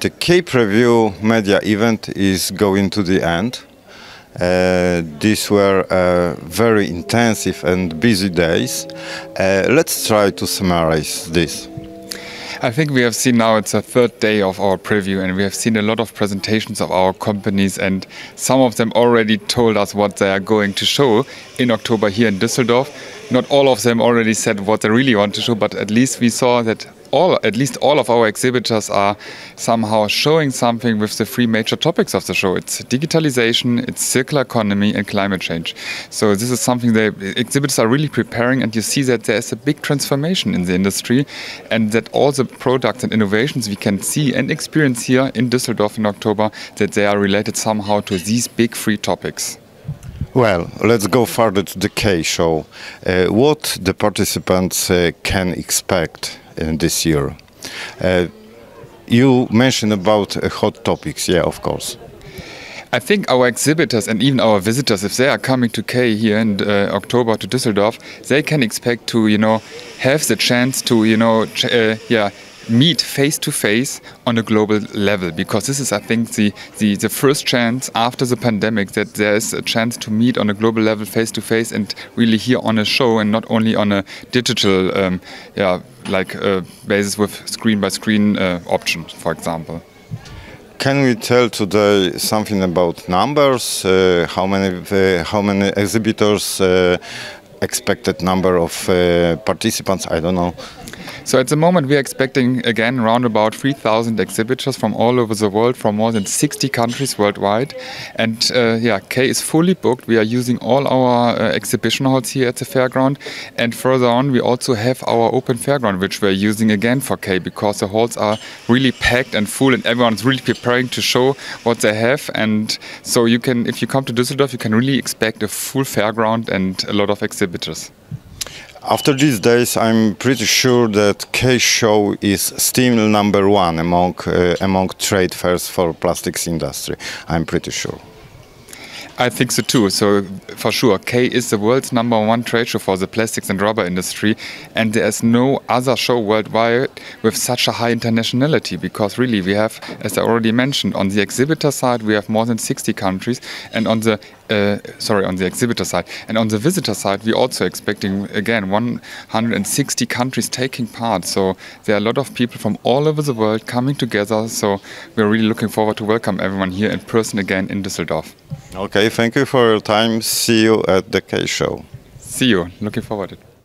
the K Preview media event is going to the end. Uh, these were uh, very intensive and busy days. Uh, let's try to summarize this. I think we have seen now it's a third day of our preview, and we have seen a lot of presentations of our companies, and some of them already told us what they are going to show in October here in Düsseldorf. Not all of them already said what they really want to show, but at least we saw that all, at least all of our exhibitors are somehow showing something with the three major topics of the show. It's digitalization, it's circular economy, and climate change. So this is something that exhibitors are really preparing, and you see that there's a big transformation in the industry, and that all the products and innovations we can see and experience here in Düsseldorf in October, that they are related somehow to these big three topics. Well, let's go further to the K show. Uh, what the participants uh, can expect in this year? Uh, you mentioned about uh, hot topics, yeah, of course. I think our exhibitors and even our visitors, if they are coming to K here in uh, October to Düsseldorf, they can expect to, you know, have the chance to, you know, uh, yeah, meet face to face on a global level because this is i think the, the, the first chance after the pandemic that there is a chance to meet on a global level face to face and really here on a show and not only on a digital um, yeah like uh, basis with screen by screen uh, option for example can we tell today something about numbers? Uh, how many uh, how many exhibitors? Uh, expected number of uh, participants? I don't know. So at the moment, we are expecting again around about 3,000 exhibitors from all over the world, from more than 60 countries worldwide. And uh, yeah, K is fully booked. We are using all our uh, exhibition halls here at the fairground. And further on, we also have our open fairground, which we're using again for K because the halls are really packed and full, and everyone's really preparing to show what they have. And so you can, if you come to Düsseldorf, you can really expect a full fairground and a lot of exhibitors. After these days, I'm pretty sure that K Show is still number one among uh, among trade fairs for plastics industry. I'm pretty sure. I think so too. So for sure, K is the world's number one trade show for the plastics and rubber industry, and there is no other show worldwide with such a high internationality. Because really, we have, as I already mentioned, on the exhibitor side, we have more than 60 countries, and on the uh, sorry, on the exhibitor side, and on the visitor side, we're also expecting again 160 countries taking part. So there are a lot of people from all over the world coming together. So we're really looking forward to welcome everyone here in person again in Düsseldorf. Okay, thank you for your time. See you at the K show. See you. Looking forward to it.